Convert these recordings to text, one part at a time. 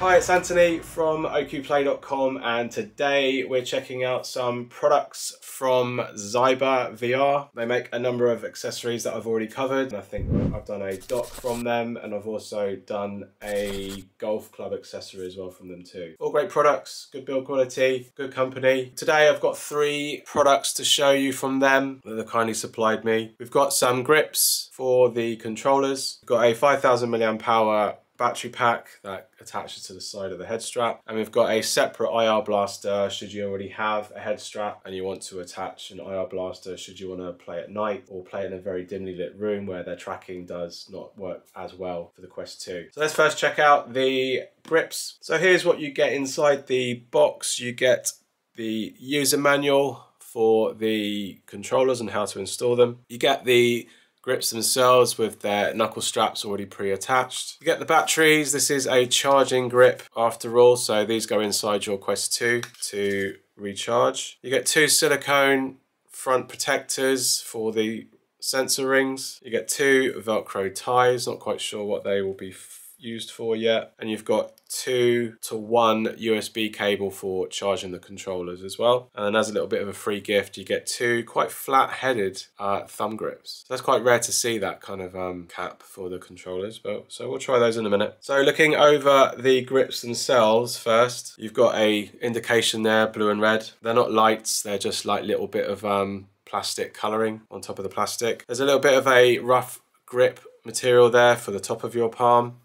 Hi, it's Anthony from OQPlay.com and today we're checking out some products from Zyber VR. They make a number of accessories that I've already covered. And I think I've done a dock from them and I've also done a golf club accessory as well from them too. All great products, good build quality, good company. Today I've got three products to show you from them that they've kindly supplied me. We've got some grips for the controllers. We've got a 5000 milliamp hour battery pack that attaches to the side of the head strap and we've got a separate IR blaster should you already have a head strap and you want to attach an IR blaster should you want to play at night or play in a very dimly lit room where their tracking does not work as well for the Quest 2. So let's first check out the grips. So here's what you get inside the box. You get the user manual for the controllers and how to install them. You get the grips themselves with their knuckle straps already pre-attached. You get the batteries. This is a charging grip after all, so these go inside your Quest 2 to recharge. You get two silicone front protectors for the sensor rings. You get two Velcro ties, not quite sure what they will be used for yet. And you've got two to one USB cable for charging the controllers as well. And as a little bit of a free gift, you get two quite flat headed uh, thumb grips. So that's quite rare to see that kind of um, cap for the controllers, but so we'll try those in a minute. So looking over the grips themselves first, you've got a indication there, blue and red. They're not lights, they're just like little bit of um, plastic colouring on top of the plastic. There's a little bit of a rough grip material there for the top of your palm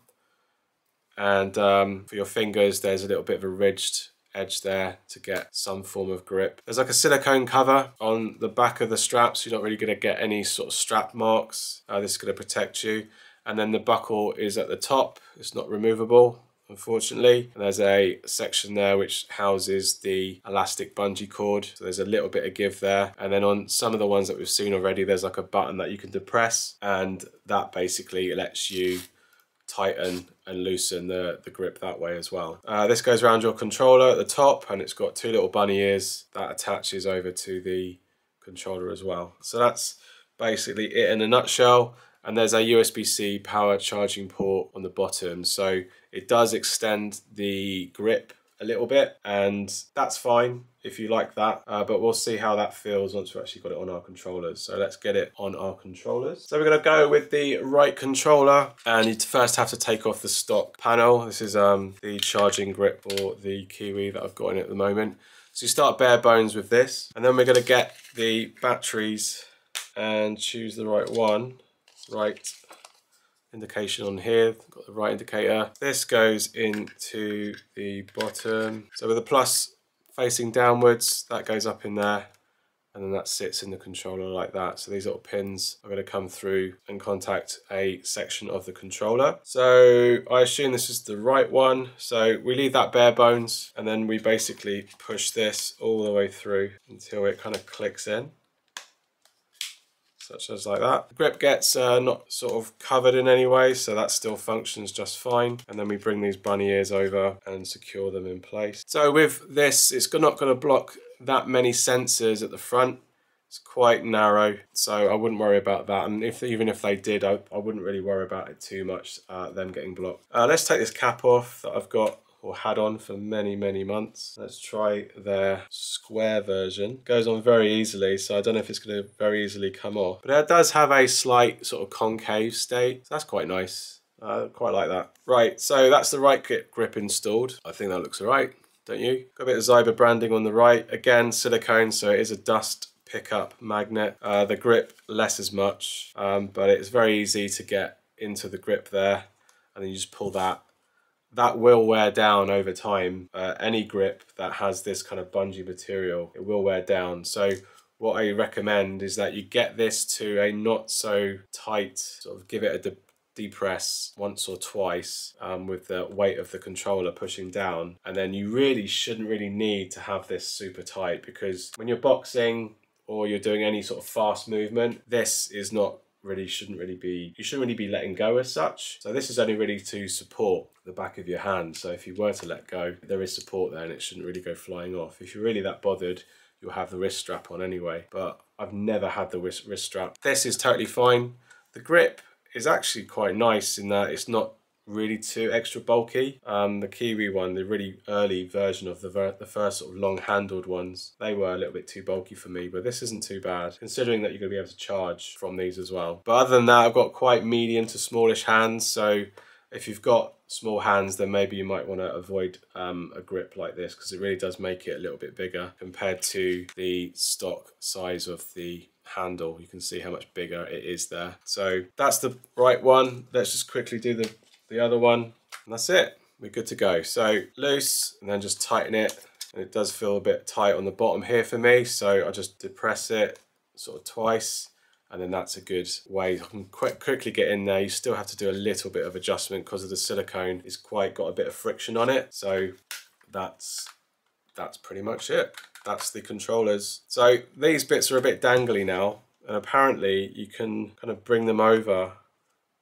and um, for your fingers there's a little bit of a ridged edge there to get some form of grip. There's like a silicone cover on the back of the straps. You're not really going to get any sort of strap marks. Uh, this is going to protect you. And then the buckle is at the top. It's not removable, unfortunately. And there's a section there which houses the elastic bungee cord. So there's a little bit of give there. And then on some of the ones that we've seen already, there's like a button that you can depress. And that basically lets you tighten and loosen the, the grip that way as well. Uh, this goes around your controller at the top and it's got two little bunny ears that attaches over to the controller as well. So that's basically it in a nutshell. And there's a USB-C power charging port on the bottom. So it does extend the grip a little bit and that's fine if you like that. Uh, but we'll see how that feels once we've actually got it on our controllers. So let's get it on our controllers. So we're to go with the right controller and you first have to take off the stock panel. This is um, the charging grip or the kiwi that I've got in at the moment. So you start bare bones with this and then we're to get the batteries and choose the right one. Right indication on here, got the right indicator. This goes into the bottom. So with the plus facing downwards, that goes up in there and then that sits in the controller like that. So these little pins are going to come through and contact a section of the controller. So I assume this is the right one. So we leave that bare bones and then we basically push this all the way through until it kind of clicks in such as like that. The grip gets uh, not sort of covered in any way, so that still functions just fine. And then we bring these bunny ears over and secure them in place. So with this, it's not going to block that many sensors at the front. It's quite narrow, so I wouldn't worry about that. And if even if they did, I, I wouldn't really worry about it too much, uh, them getting blocked. Uh, let's take this cap off that I've got or had on for many, many months. Let's try their square version. Goes on very easily, so I don't know if it's going to very easily come off. But it does have a slight sort of concave state. So that's quite nice. I quite like that. Right, so that's the right grip installed. I think that looks all right, don't you? Got a bit of Zyber branding on the right. Again, silicone, so it is a dust pickup magnet. Uh, the grip, less as much, um, but it's very easy to get into the grip there. And then you just pull that that will wear down over time. Uh, any grip that has this kind of bungee material, it will wear down. So what I recommend is that you get this to a not so tight, sort of give it a de depress once or twice um, with the weight of the controller pushing down. And then you really shouldn't really need to have this super tight because when you're boxing or you're doing any sort of fast movement, this is not really shouldn't really be you shouldn't really be letting go as such. So this is only really to support the back of your hand. So if you were to let go there is support there and it shouldn't really go flying off. If you're really that bothered you'll have the wrist strap on anyway. But I've never had the wrist, wrist strap. This is totally fine. The grip is actually quite nice in that it's not really too extra bulky. Um, the Kiwi one, the really early version of the, the first sort of long handled ones, they were a little bit too bulky for me, but this isn't too bad considering that you're going to be able to charge from these as well. But other than that, I've got quite medium to smallish hands, so if you've got small hands, then maybe you might want to avoid um, a grip like this because it really does make it a little bit bigger compared to the stock size of the handle. You can see how much bigger it is there. So that's the right one. Let's just quickly do the, the other one and that's it. We're good to go. So loose and then just tighten it. And it does feel a bit tight on the bottom here for me. So I just depress it sort of twice and then that's a good way. I can quite quickly get in there. You still have to do a little bit of adjustment because of the silicone. It's quite got a bit of friction on it. So that's that's pretty much it. That's the controllers. So these bits are a bit dangly now and apparently you can kind of bring them over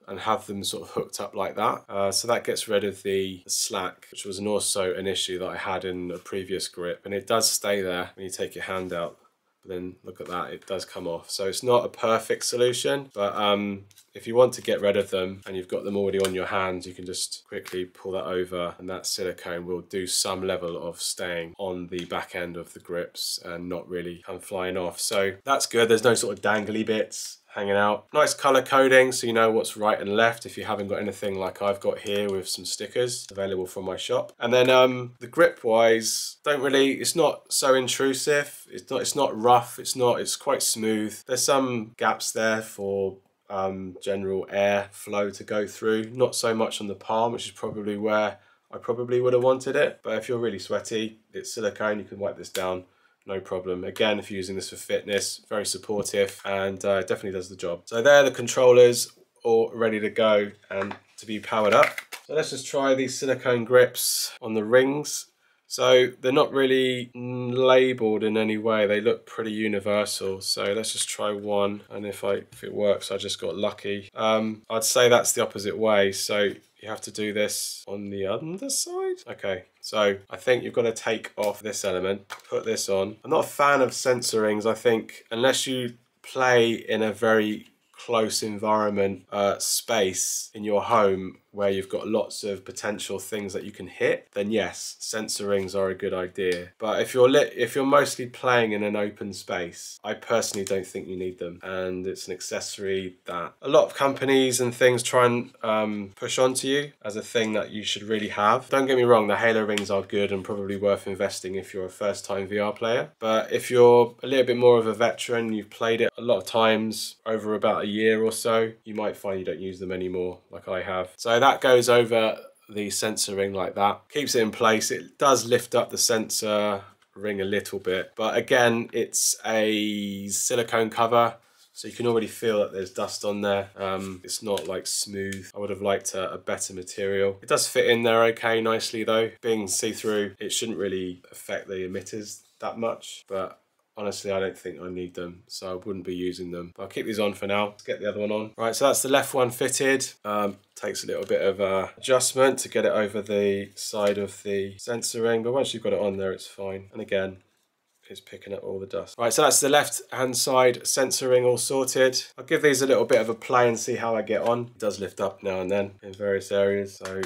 and have them sort of hooked up like that. Uh, so that gets rid of the slack, which was also an issue that I had in a previous grip. And it does stay there when you take your hand out. But then look at that, it does come off. So it's not a perfect solution, but um, if you want to get rid of them and you've got them already on your hands, you can just quickly pull that over and that silicone will do some level of staying on the back end of the grips and not really come flying off. So that's good. There's no sort of dangly bits hanging out. Nice color coding so you know what's right and left if you haven't got anything like I've got here with some stickers available from my shop. And then um, the grip wise, don't really, it's not so intrusive. It's not, it's not rough. It's not, it's quite smooth. There's some gaps there for um, general air flow to go through. Not so much on the palm, which is probably where I probably would have wanted it. But if you're really sweaty, it's silicone, you can wipe this down no problem. Again, if you're using this for fitness, very supportive and uh, definitely does the job. So there the controllers all ready to go and to be powered up. So let's just try these silicone grips on the rings. So they're not really labeled in any way. They look pretty universal. So let's just try one. And if I if it works, I just got lucky. Um, I'd say that's the opposite way. So you have to do this on the underside. Okay, so I think you've got to take off this element, put this on. I'm not a fan of sensor rings. I think unless you play in a very close environment uh, space in your home where you've got lots of potential things that you can hit, then yes, sensor rings are a good idea. But if you're lit, if you're mostly playing in an open space, I personally don't think you need them. And it's an accessory that a lot of companies and things try and um, push onto you as a thing that you should really have. Don't get me wrong, the Halo rings are good and probably worth investing if you're a first time VR player. But if you're a little bit more of a veteran, you've played it a lot of times over about a year or so, you might find you don't use them anymore like I have. So that goes over the sensor ring like that. Keeps it in place. It does lift up the sensor ring a little bit. But again, it's a silicone cover. So you can already feel that there's dust on there. Um, it's not like smooth. I would have liked a, a, better material. It does fit in there okay nicely though. Being see-through, it shouldn't really affect the emitters that much. But honestly I don't think I need them so I wouldn't be using them but I'll keep these on for now let's get the other one on right so that's the left one fitted um, takes a little bit of uh, adjustment to get it over the side of the sensor ring but once you've got it on there it's fine and again it's picking up all the dust. Right, so that's the left hand side sensor ring all sorted. I'll give these a little bit of a play and see how I get on. It does lift up now and then in various areas. So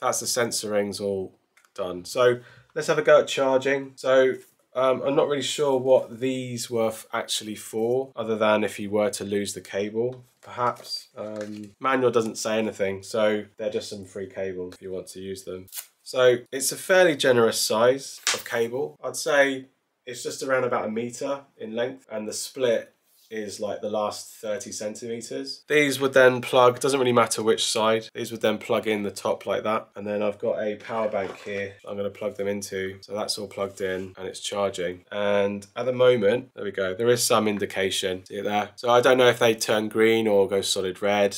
that's the sensor rings all done. So let's have a go at charging. So um, I'm not really sure what these were actually for, other than if you were to lose the cable, perhaps. Um, manual doesn't say anything, so they're just some free cables if you want to use them. So it's a fairly generous size of cable. I'd say it's just around about a meter in length, and the split is like the last 30 centimeters. These would then plug, doesn't really matter which side, these would then plug in the top like that. And then I've got a power bank here I'm gonna plug them into. So that's all plugged in and it's charging. And at the moment, there we go, there is some indication, see it there? So I don't know if they turn green or go solid red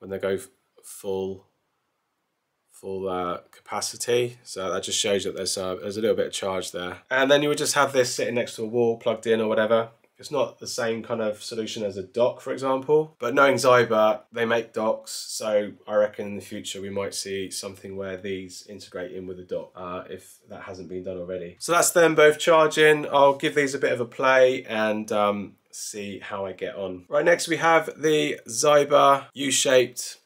when they go full full uh, capacity. So that just shows that there's, uh, there's a little bit of charge there. And then you would just have this sitting next to a wall plugged in or whatever. It's not the same kind of solution as a dock, for example. But knowing Zyber, they make docks, so I reckon in the future we might see something where these integrate in with a dock, uh, if that hasn't been done already. So that's them both charging. I'll give these a bit of a play and um, see how I get on. Right, next we have the Zyber U-shaped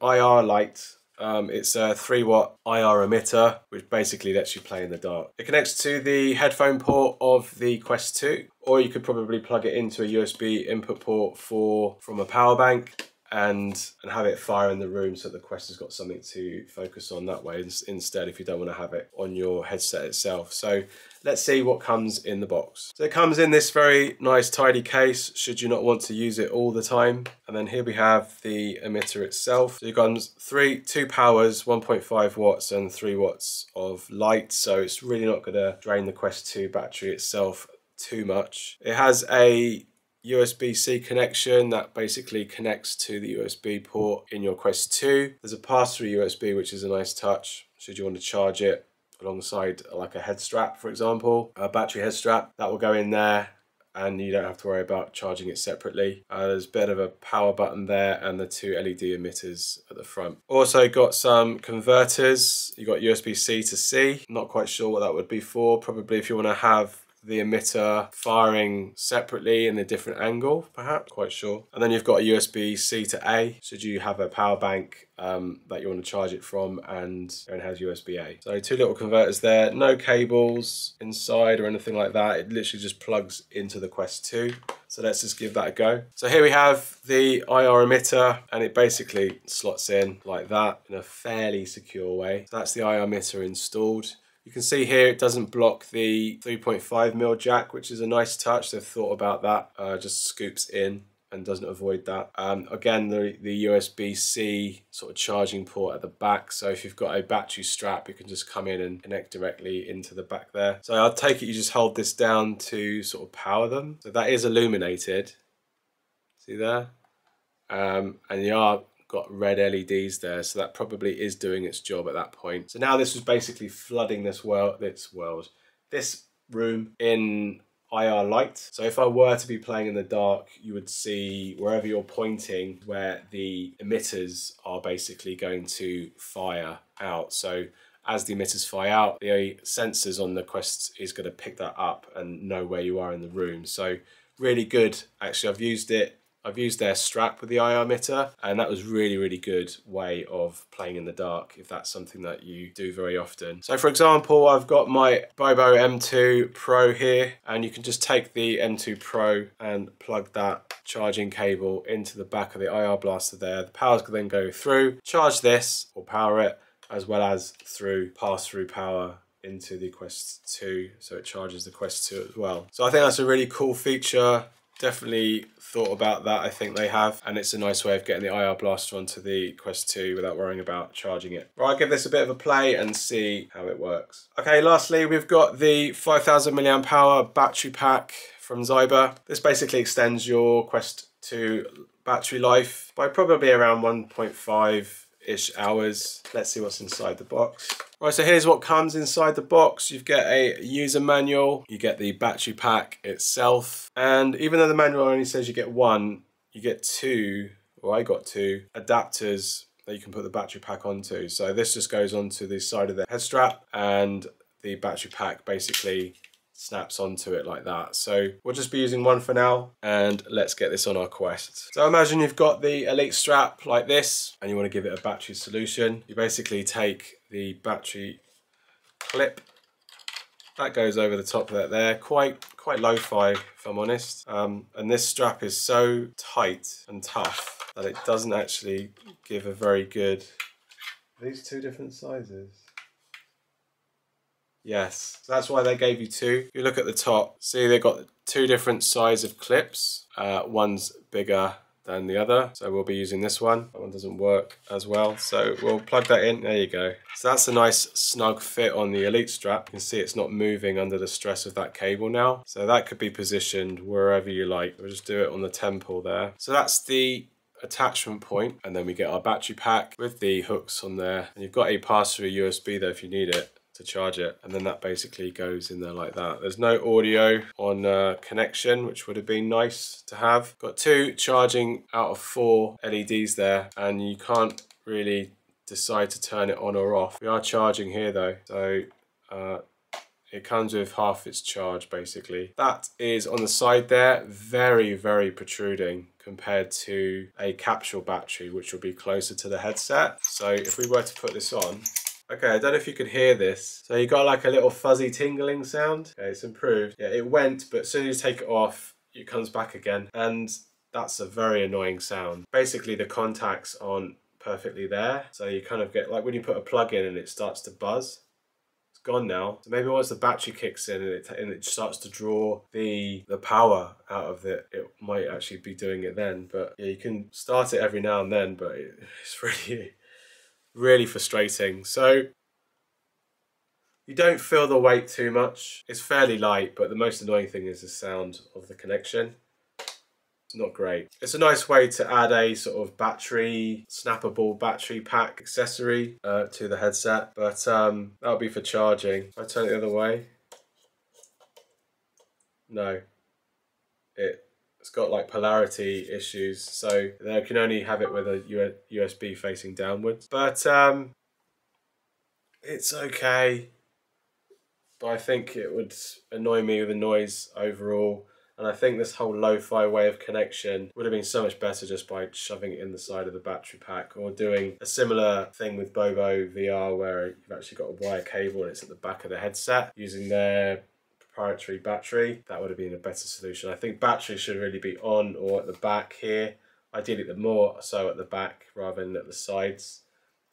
IR light. Um, it's a 3 watt IR emitter, which basically lets you play in the dark. It connects to the headphone port of the Quest 2, or you could probably plug it into a USB input port for from a power bank and and have it fire in the room so the Quest has got something to focus on that way instead if you don't want to have it on your headset itself. So let's see what comes in the box. So it comes in this very nice tidy case should you not want to use it all the time. And then here we have the emitter itself. So it comes um, three, two powers, 1.5 watts and three watts of light. So it's really not gonna drain the Quest 2 battery itself too much. It has a USB-C connection that basically connects to the USB port in your Quest 2. There's a pass-through USB which is a nice touch should you want to charge it alongside like a head strap for example, a battery head strap that will go in there and you don't have to worry about charging it separately. Uh, there's a bit of a power button there and the two LED emitters at the front. Also got some converters. You got USB-C to C. Not quite sure what that would be for. Probably if you want to have the emitter firing separately in a different angle, perhaps, quite sure. And then you've got a USB-C to A, should you have a power bank um, that you want to charge it from and it has USB-A. So two little converters there, no cables inside or anything like that. It literally just plugs into the Quest 2. So let's just give that a go. So here we have the IR emitter and it basically slots in like that in a fairly secure way. So that's the IR emitter installed. You can see here it doesn't block the 3.5 mil jack, which is a nice touch. They've thought about that. Uh, just scoops in and doesn't avoid that. Um, again, the, the USB-C sort of charging port at the back. So if you've got a battery strap, you can just come in and connect directly into the back there. So I'll take it you just hold this down to sort of power them. So that is illuminated. See there? Um, and you are got red LEDs there, so that probably is doing its job at that point. So now this was basically flooding this world, this world, this room in IR light. So if I were to be playing in the dark, you would see wherever you're pointing where the emitters are basically going to fire out. So as the emitters fire out, the sensors on the Quest is going to pick that up and know where you are in the room. So really good. Actually, I've used it I've used their strap with the IR emitter and that was really, really good way of playing in the dark if that's something that you do very often. So for example, I've got my Bobo M2 Pro here and you can just take the M2 Pro and plug that charging cable into the back of the IR blaster there. The power's can then go through, charge this or power it as well as through pass-through power into the Quest 2 so it charges the Quest 2 as well. So I think that's a really cool feature definitely thought about that I think they have and it's a nice way of getting the IR blaster onto the Quest 2 without worrying about charging it. Right, I'll give this a bit of a play and see how it works. Okay, lastly we've got the 5000 milliamp hour battery pack from Zyber. This basically extends your Quest 2 battery life by probably around 1.5 ish hours. Let's see what's inside the box. Right, so here's what comes inside the box. You get a user manual, you get the battery pack itself, and even though the manual only says you get one, you get two, or I got two, adapters that you can put the battery pack onto. So this just goes onto the side of the head strap and the battery pack basically snaps onto it like that. So we'll just be using one for now and let's get this on our Quest. So imagine you've got the Elite strap like this and you want to give it a battery solution. You basically take the battery clip that goes over the top of that there quite quite lo-fi if I'm honest um, and this strap is so tight and tough that it doesn't actually give a very good these two different sizes Yes, so that's why they gave you two. If you look at the top, see they've got two different size of clips. Uh, one's bigger than the other, so we'll be using this one. That one doesn't work as well, so we'll plug that in. There you go. So that's a nice snug fit on the Elite strap. You can see it's not moving under the stress of that cable now. So that could be positioned wherever you like. We'll just do it on the temple there. So that's the attachment point and then we get our battery pack with the hooks on there and you've got a pass-through USB there if you need it to charge it and then that basically goes in there like that there's no audio on uh, connection which would have been nice to have got two charging out of four LEDs there and you can't really decide to turn it on or off we are charging here though so uh, It comes with half its charge basically. That is on the side there, very, very protruding compared to a capsule battery, which will be closer to the headset. So if we were to put this on, Okay, I don't know if you could hear this. So you got like a little fuzzy tingling sound. Okay, it's improved. Yeah, it went, but as soon as you take it off, it comes back again. And that's a very annoying sound. Basically, the contacts aren't perfectly there. So you kind of get, like when you put a plug in and it starts to buzz, it's gone now. So maybe once the battery kicks in and it, and it starts to draw the the power out of it, it might actually be doing it then. But yeah, you can start it every now and then, but it's really really frustrating. So you don't feel the weight too much. It's fairly light, but the most annoying thing is the sound of the connection. It's not great. It's a nice way to add a sort of battery, snappable battery pack accessory uh, to the headset, but um, that'll be for charging. If I turn it the other way, no, it it's got like polarity issues, so they can only have it with a USB facing downwards. But um, it's okay. But I think it would annoy me with the noise overall. And I think this whole lo-fi way of connection would have been so much better just by shoving it in the side of the battery pack or doing a similar thing with Bobo VR where you've actually got a wire cable and it's at the back of the headset using their proprietary battery, that would have been a better solution. I think battery should really be on or at the back here. Ideally, the more so at the back rather than at the sides.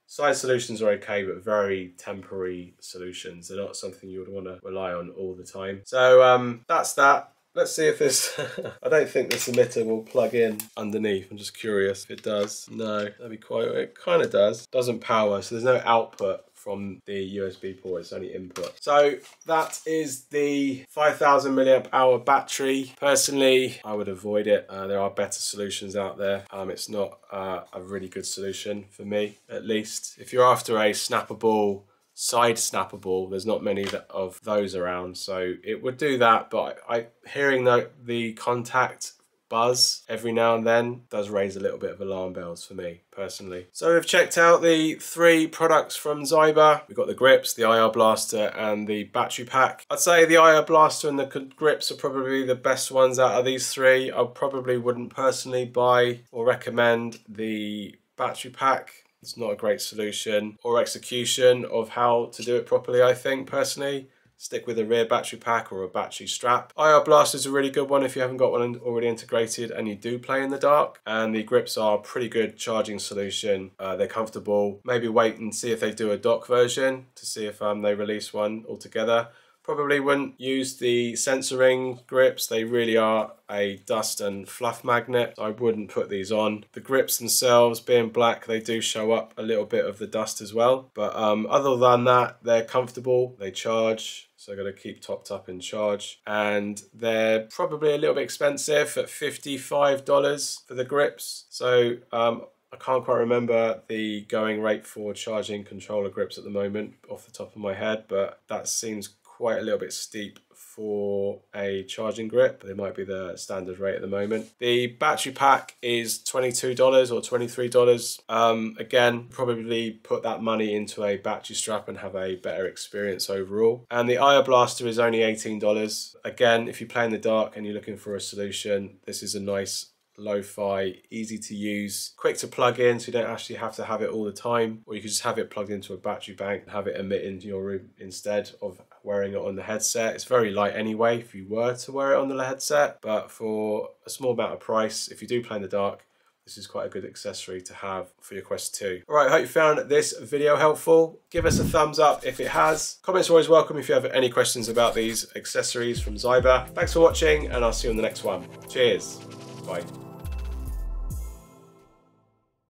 Side solutions are okay, but very temporary solutions. They're not something you would want to rely on all the time. So um, that's that. Let's see if this, I don't think this emitter will plug in underneath. I'm just curious if it does. No, that'd be quite, it kind of does. Doesn't power, so there's no output from the USB port, it's only input. So that is the 5000 milliamp hour battery. Personally, I would avoid it. Uh, there are better solutions out there. Um, it's not uh, a really good solution for me, at least. If you're after a snappable side snappable there's not many of those around so it would do that but I, hearing the, the contact buzz every now and then does raise a little bit of alarm bells for me personally. So we've checked out the three products from Zyber. We've got the grips, the IR blaster and the battery pack. I'd say the IR blaster and the grips are probably the best ones out of these three. I probably wouldn't personally buy or recommend the battery pack it's not a great solution or execution of how to do it properly I think personally stick with a rear battery pack or a battery strap. IR Blaster is a really good one if you haven't got one already integrated and you do play in the dark. And the grips are pretty good charging solution. Uh, they're comfortable. Maybe wait and see if they do a dock version to see if um, they release one altogether. Probably wouldn't use the sensor ring grips. They really are a dust and fluff magnet. I wouldn't put these on. The grips themselves, being black, they do show up a little bit of the dust as well. But um, other than that, they're comfortable. They charge. So I've got to keep topped up in charge. And they're probably a little bit expensive at $55 for the grips. So um, I can't quite remember the going rate for charging controller grips at the moment off the top of my head, but that seems quite a little bit steep for a charging grip. They might be the standard rate at the moment. The battery pack is $22 or $23. Um, again, probably put that money into a battery strap and have a better experience overall. And the IR Blaster is only $18. Again, if you play in the dark and you're looking for a solution, this is a nice lo-fi, easy to use, quick to plug in so you don't actually have to have it all the time or you can just have it plugged into a battery bank and have it emit into your room instead of wearing it on the headset. It's very light anyway if you were to wear it on the headset, but for a small amount of price, if you do play in the dark, this is quite a good accessory to have for your Quest 2. All right, I hope you found this video helpful. Give us a thumbs up if it has. Comments are always welcome if you have any questions about these accessories from Zyber. Thanks for watching and I'll see you on the next one. Cheers. Bye.